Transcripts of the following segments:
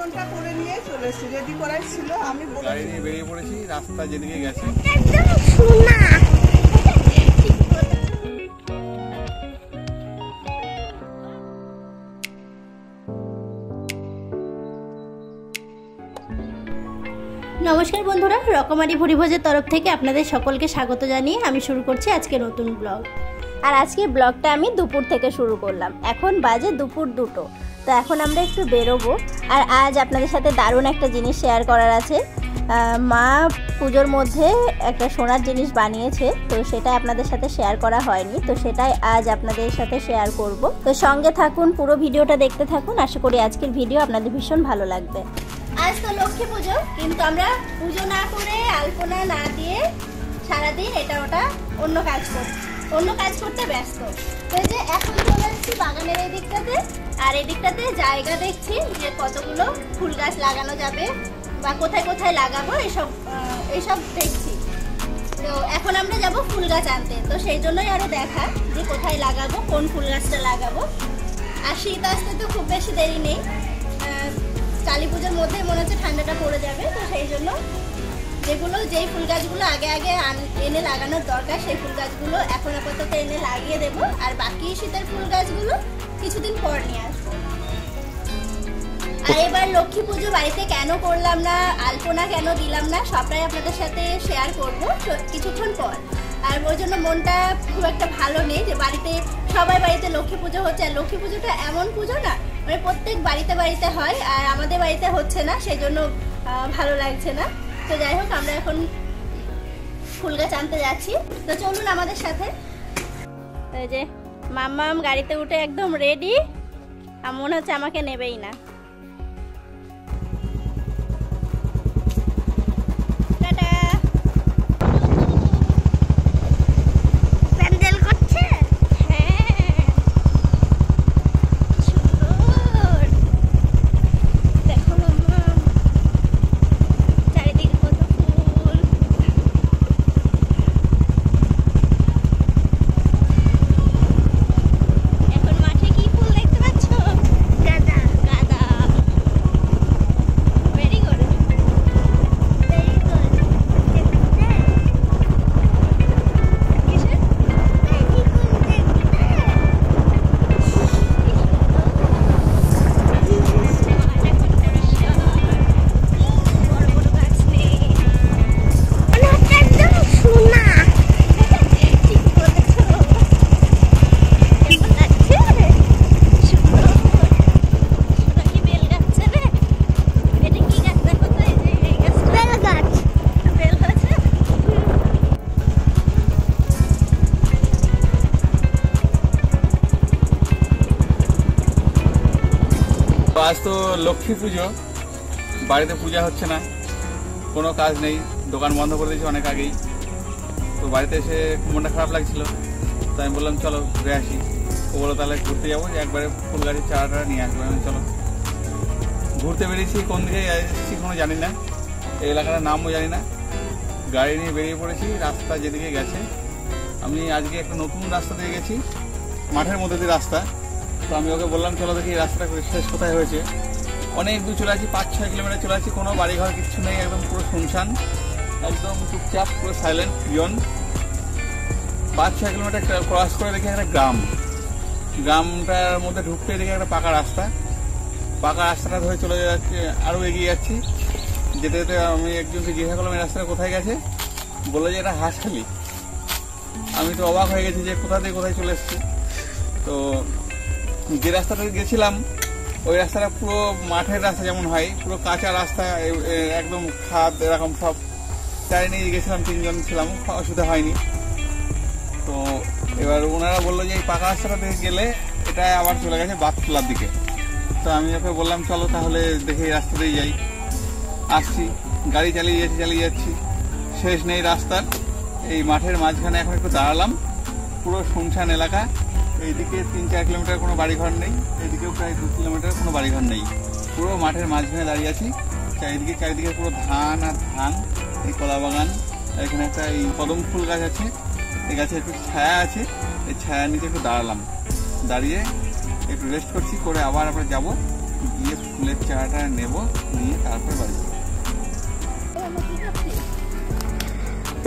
আয়োজনটা করে নিয়ে চলে এসেছি। রেডি করাই ছিল আমি গাড়ি নিয়ে বেরিয়ে পড়েছি রাস্তা যেদিকে গেছে। নমস্কার বন্ধুরা রকমারি ভুরিভোজের তরফ থেকে আপনাদের সকলকে স্বাগত জানিয়ে আমি শুরু করছি আজকে নতুন ব্লগ। আর আজকে ব্লগটা আমি দুপুর থেকে শুরু করলাম। এখন বাজে দুপুর দুটো। তো এখন আমরা একটু বেরোবো। আর আজ আপনাদের সাথে দারুণ একটা জিনিস শেয়ার করার আছে। মা পুজোর মধ্যে একটা সোনার জিনিস বানিয়েছে, তো সেটা আপনাদের সাথে শেয়ার করা হয়নি। তো সেটাই আজ আপনাদের সাথে শেয়ার করব। তো সঙ্গে থাকুন, পুরো ভিডিওটা দেখতে থাকুন। আশা করি আজকের ভিডিও আপনাদের ভীষণ ভালো লাগবে। আজ তো লক্ষ্মী পুজো, কিন্তু আমরা পুজো না করে আলপনা না দিয়ে সারাদিন এটা ওটা অন্য কাজ করছি। অন্য কাজ করতে ব্যস্ত। তো যে এখন চলে এসেছি বাগানের এই দিকটাতে। আর এই দিকটাতে জায়গা দেখছি যে কতগুলো ফুল গাছ লাগানো যাবে বা কোথায় কোথায় লাগাবো, এসব এসব দেখছি। তো এখন আমরা যাব ফুল গাছ আনতে। তো সেই জন্যই আরও দেখা যে কোথায় লাগাবো, কোন ফুল গাছটা লাগাবো। আর শীত আসতে তো খুব বেশি দেরি নেই। কালী পুজোর মধ্যে মনে হচ্ছে ঠান্ডাটা পড়ে যাবে, তো সেই জন্য যেগুলো, যেই ফুল গাছগুলো আগে আগে এনে লাগানোর দরকার, সেই ফুল গাছগুলো এখন আপাতত এনে লাগিয়ে দেব। আর বাকি শীতের ফুল গাছগুলো কিছুদিন পর নিয়ে আসব। আর এবার লক্ষ্মী পুজো বাড়িতে কেন করলাম না, আলপনা কেন দিলাম না, সবটাই আপনাদের সাথে শেয়ার করব কিছুক্ষণ পর। আর ওই জন্য মনটা খুব একটা ভালো নেই যে বাড়িতে, সবাই বাড়িতে লক্ষ্মী পুজো হচ্ছে। আর লক্ষ্মী পুজোটা এমন পুজো না মানে প্রত্যেক বাড়িতে বাড়িতে হয়, আর আমাদের বাড়িতে হচ্ছে না সেই জন্য ভালো লাগছে না। তো যাই হোক, আমরা এখন ফুল গাছ আনতে যাচ্ছি। তো চলুন আমাদের সাথে। এই যে, মাম্মাম গাড়িতে উঠে একদম রেডি আর মনে হচ্ছে আমাকে নেবেই না। তো লক্ষ্মী পুজো, বাড়িতে পূজা হচ্ছে না, কোনো কাজ নেই, দোকান বন্ধ করে দিয়েছি অনেক আগেই। তো বাড়িতে এসে মনটা খারাপ লাগছিল, তো আমি বললাম, চলো ঘুরে আসি। ও বলো তাহলে ঘুরতে যাব, যে একবারে ফুল গাড়ির চারাটা নিয়ে আসব। আমি চলো। ঘুরতে বেরিয়েছি, কোন দিকে এসেছি কোনো জানি না। এই এলাকাটার নামও জানি না। গাড়ি নিয়ে বেরিয়ে পড়েছি, রাস্তা যেদিকে গেছে। আমি আজকে একটা নতুন রাস্তা দিয়ে গেছি, মাঠের মধ্যে দিয়ে রাস্তা। তো আমি ওকে বললাম, চলো দেখি রাস্তা শেষ কোথায় হয়েছে? অনেক দূর চলে আছি পাঁচ, ছয় কিলোমিটার চলে আছি কোনো বাড়িঘর, কিচ্ছু নেই, একদম পুরো শুনশান, একদম চুপচাপ, পুরো সাইলেন্ট জন পাঁচ, ছয় কিলোমিটার ক্রস করে দেখি একটা গ্রাম। গ্রামটার মধ্যে ঢুকতে দেখি একটা পাকা রাস্তা। পাকা রাস্তাটা ধরে চলে যাচ্ছে, আরও এগিয়ে যাচ্ছি। যেতে যেতে আমি একজনকে জিজ্ঞাসা করলাম এই রাস্তাটা কোথায় গেছে? বলল যে এটা হাঁসখালি আমি তো অবাক হয়ে গেছি যে কোথা থেকে কোথায় চলে এসেছি। তো যে রাস্তাটা গেছিলাম, ওই রাস্তাটা পুরো মাঠের রাস্তা যেমন হয়, পুরো কাঁচা রাস্তা একদম খাদ, এরকম সব। চারি নিয়ে গেছিলাম, তিনজন ছিলাম অসুবিধা হয়নি। তো এবার ওনারা বলল যে এই পাকা রাস্তাটা থেকে গেলে এটা আবার চলে গেছে বাতখোলার দিকে। তো আমি ওকে বললাম, চলো তাহলে দেখে এই রাস্তা দিয়ে যাই। আসছি, গাড়ি চালিয়ে যাচ্ছি চালিয়ে যাচ্ছি। শেষ নেই রাস্তার। এই মাঠের মাঝখানে এখন একটু দাঁড়ালাম। পুরো শুনশান এলাকা। এইদিকে তিন চার কিলোমিটার কোনো বাড়িঘর নেই, এইদিকেও প্রায় দু কিলোমিটার কোনো বাড়িঘর নেই। পুরো মাঠের মাঝখানে দাঁড়িয়ে আছি, চারিদিকে চারিদিকে পুরো ধান আর ধান, এই কলা বাগান এখানে একটা এই কদম ফুল গাছ আছে, এই গাছে একটু ছায়া আছে, এই ছায়ার নিচে একটু দাঁড়ালাম। দাঁড়িয়ে একটু রেস্ট করছি, করে আবার আমরা যাব, গিয়ে ফুলের চারাটা নেব, নিয়ে তারপরে বাড়ি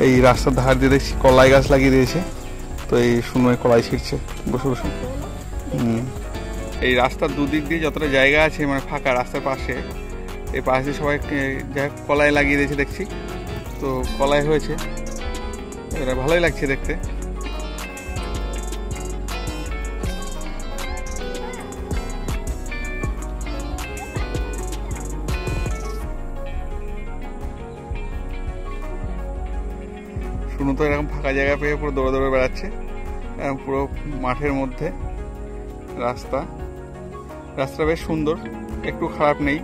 এই রাস্তার ধার দিয়ে দেখছি কলাই গাছ লাগিয়ে দিয়েছে। তো এই সময় কলাই ছিটছে বসে বসে। এই রাস্তার দুদিক দিয়ে যতটা জায়গা আছে মানে ফাঁকা রাস্তার পাশে, এই পাশে সবাই যাই কলাই লাগিয়ে দিয়েছে দেখছি। তো কলাই হয়েছে। এটা ভালোই লাগছে দেখতে। তো এরকম ফাঁকা জায়গা পেয়ে পুরো দৌড়ে দৌড়ে বেড়াচ্ছে। পুরো মাঠের মধ্যে রাস্তা। রাস্তা বেশ সুন্দর, একটু খারাপ নেই।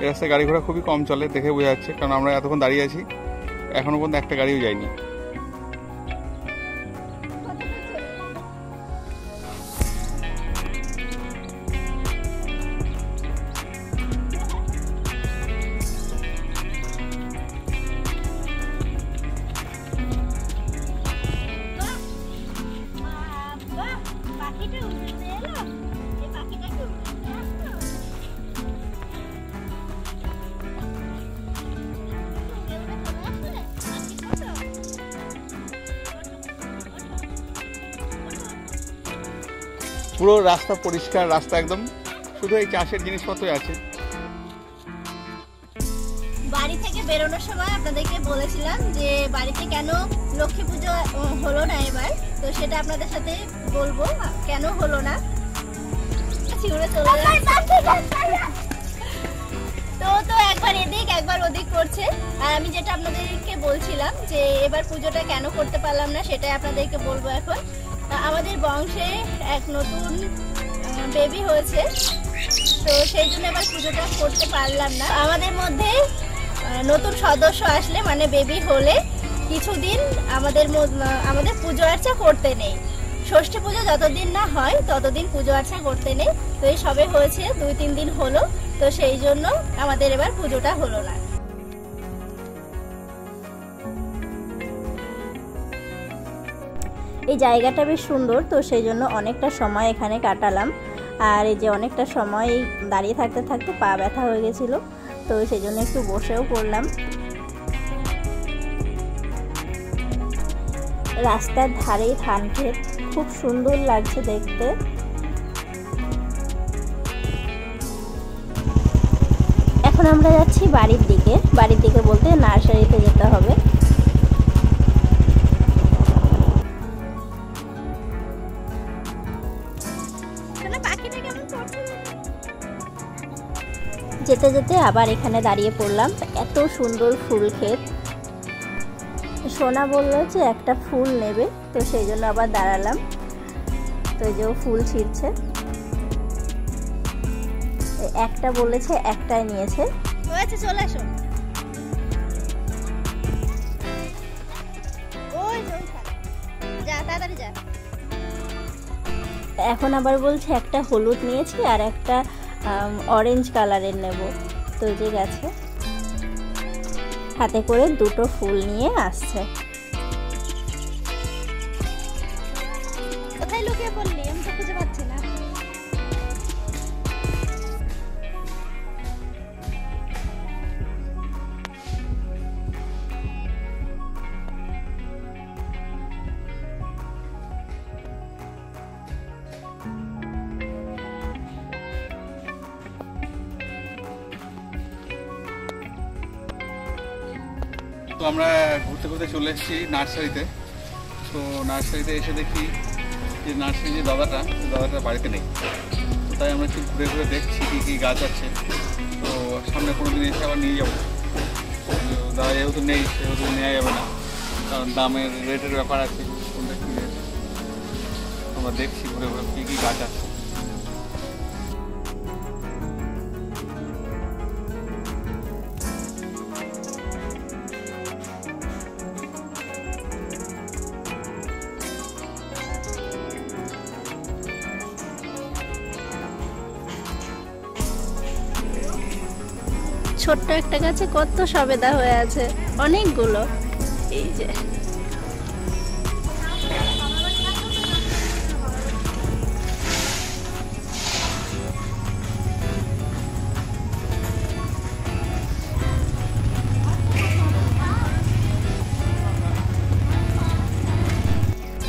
এই রাস্তায় গাড়ি ঘোড়া খুবই কম চলে, দেখে বোঝা যাচ্ছে। কারণ আমরা এতক্ষণ দাঁড়িয়ে আছি এখনও পর্যন্ত একটা গাড়িও যায়নি। পুরো রাস্তা পরিষ্কার, রাস্তা একদম শুধু এই চাষের জিনিসপত্রই আছে। বাড়ি থেকে বেরোনোর সময় আপনাদেরকে বলেছিলাম যে বাড়িতে কেন লক্ষ্মী পুজো হলো না এবার। তো সেটা আপনাদের সাথে বলব, কেন হলো না? চলে তো তো একবার এদিক, একবার ওদিক করছে। আর আমি যেটা আপনাদেরকে বলছিলাম যে এবার পুজোটা কেন করতে পারলাম না, সেটাই আপনাদেরকে বলব এখন। আমাদের বংশে এক নতুন বেবি হয়েছে। তো সেই জন্য এবার পুজোটা করতে পারলাম না। আমাদের মধ্যে নতুন সদস্য আসলে মানে বেবি হলে কিছুদিন আমাদের আমাদের পুজো আর্চা করতে নেই। ষষ্ঠী পুজো যতদিন না হয়, ততদিন পুজো আর্চা করতে নেই। তো এই সবে হয়েছে, দুই তিন দিন হলো। তো সেই জন্য আমাদের এবার পুজোটা হলো না। এই জায়গাটা বেশ সুন্দর, তো সেই জন্য অনেকটা সময় এখানে কাটালাম। আর এই যে অনেকটা সময় দাঁড়িয়ে থাকতে থাকতে পা ব্যথা হয়ে গেছিল, তো সেই জন্য একটু বসেও পড়লাম। রাস্তার ধারেই ধান ক্ষেত, খুব সুন্দর লাগছে দেখতে। এখন আমরা যাচ্ছি বাড়ির দিকে। বাড়ির দিকে বলতে নার্সারিতে যেতে হবে। যেতে যেতে আবার এখানে দাঁড়িয়ে পড়লাম। এত সুন্দর ফুল ক্ষেত। সোনা বলল যে একটা ফুল নেবে তো সেই জন্য আবার দাঁড়ালাম। তো এই যে ফুল ছিঁড়ছে। একটা বলেছে একটাই নিয়েছে। হয়েছে চলে যা। এখন আবার বলছে একটা হলুদ নিয়েছি আর একটা অরেঞ্জ কালারের নেব। তো যে গেছে। হাতে করে দুটো ফুল নিয়ে আসছে। কোথায় লুকিয়ে পড়লি? আমি তো খুঁজে পাচ্ছি না। তো আমরা ঘুরতে ঘুরতে চলে এসেছি নার্সারিতে। তো নার্সারিতে এসে দেখি যে নার্সারি যে দাদাটা দাদাটা বাড়িতে নেই। তো তাই আমরা একটু ঘুরে ঘুরে দেখছি কী কী গাছ আছে। তো সামনে কোনো দিন এসে আবার নিয়ে যাব। দাদা যেহেতু নেই, সেহেতু নেওয়া যাবে না। কারণ দামের রেটের ব্যাপার আছে, কোনটা কী রেট আমরা দেখছি ঘুরে ঘুরে কী কী গাছ আছে। ছোট্ট একটা গাছে কত সবেদা হয়ে আছে। অনেকগুলো। এই যে।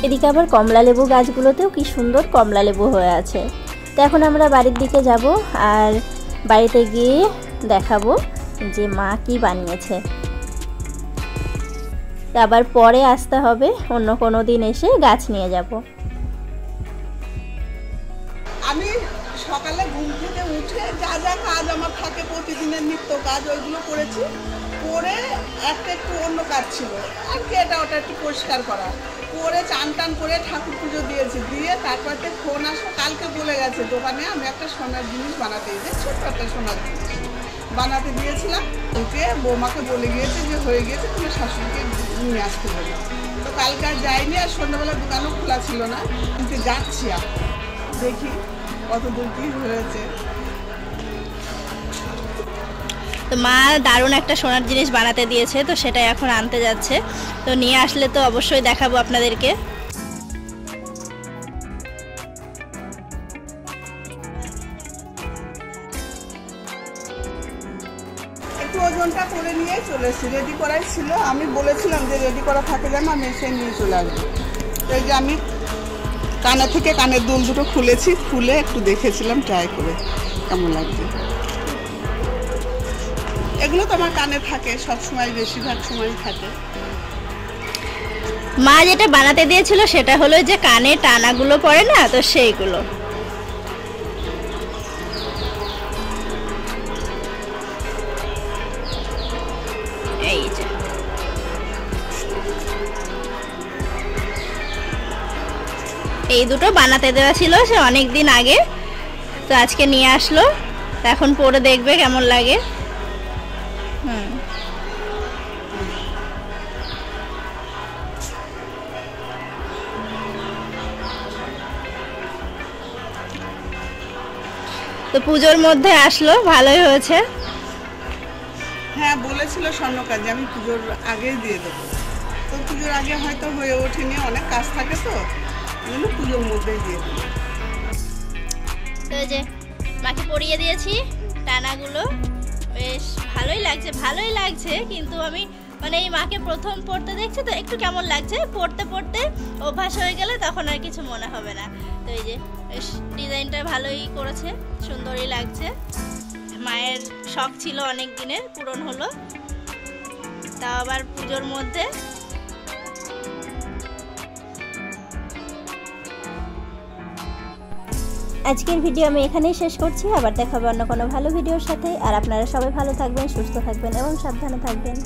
এদিকে আবার কমলা লেবু গাছগুলোতেও কি সুন্দর কমলা লেবু হয়ে আছে। তো এখন আমরা বাড়ির দিকে যাব, আর বাড়িতে গিয়ে দেখাবো যে মা কি বানিয়েছে। আবার পরে আসতে হবে, অন্য কোনো দিন এসে গাছ নিয়ে যাব। আমি সকালে ঘুম থেকে উঠে যা যা কাজ আমার থাকে প্রতিদিনের নিত্য কাজ, ওইগুলো করেছি। করে একটা একটু অন্য কাজ ছিল। আর কি, এটা ওটা একটু পরিষ্কার করা। করে চান টান করে ঠাকুর পুজো দিয়েছি। দিয়ে তারপরে ফোন আসো, কালকে বলে গেছে দোকানে, আমি একটা সোনার জিনিস বানাতে ছোট্ট একটা সোনার জিনিস। বানাতে দিয়েছিলাম। ওকে বৌমাকে বলে গিয়েছে যে হয়ে গিয়েছে, তুমি শাশুড়িকে নিয়ে আসতে বলো। তো কালকে আর যাইনি আর সন্ধ্যাবেলা দোকানও খোলা ছিল না। কিন্তু যাচ্ছি আর। দেখি কত দূর কি হয়েছে। তো মা দারুণ একটা সোনার জিনিস বানাতে দিয়েছে, তো সেটা এখন আনতে যাচ্ছে। তো নিয়ে আসলে তো অবশ্যই দেখাবো আপনাদেরকে। রেডি করাই ছিল। আমি বলেছিলাম যে রেডি করা থাকে যেন আমি এসে নিয়ে চলে আসব। তো যে আমি কানে থেকে কানের দুল দুটো খুলেছি, খুলে একটু দেখেছিলাম ট্রাই করে কেমন লাগছে। এগুলো তো আমার কানে থাকে সব সময় বেশিরভাগ সময় থাকে। মা যেটা বানাতে দিয়েছিল সেটা হলো যে কানে টানাগুলো পড়ে না, তো সেইগুলো। এই দুটো বানাতে দেওয়া ছিল সে অনেক দিন আগে। তো আজকে নিয়ে আসলো। এখন পরে দেখবে কেমন লাগে। হুম। তো পুজোর মধ্যে আসলো, ভালোই হয়েছে। হ্যাঁ বলেছিল স্বর্ণকার যে আমি পুজোর আগেই দিয়ে দেবো। তো পুজোর আগে হয়তো হয়ে ওঠেনি, অনেক কাজ থাকে তো। ওই পুজোর যে মাকে পরিয়ে দিয়েছি, টানাগুলো। বেশ ভালোই লাগছে ভালোই লাগছে, কিন্তু আমি মানে এই মাকে প্রথম পড়তে দেখছি তো, একটু কেমন লাগছে? পড়তে পড়তে অভ্যাস হয়ে গেলে তখন আর কিছু মনে হবে না। তো এই যে বেশ ডিজাইনটা ভালোই করেছে, সুন্দরই লাগছে। মায়ের শখ ছিল অনেক দিনের, পূরণ হলো। তাও আবার পুজোর মধ্যে আজকের ভিডিও আমি এখানেই শেষ করছি। আবার দেখাবো অন্য কোনো ভালো ভিডিওর সাথে। আর আপনারা সবাই ভালো থাকবেন, সুস্থ থাকবেন এবং সাবধানে থাকবেন।